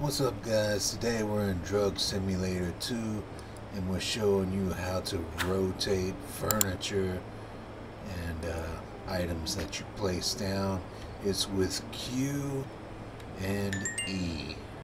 What's up guys? Today we're in Drug Simulator 2 and we're showing you how to rotate furniture and uh, items that you place down. It's with Q and E.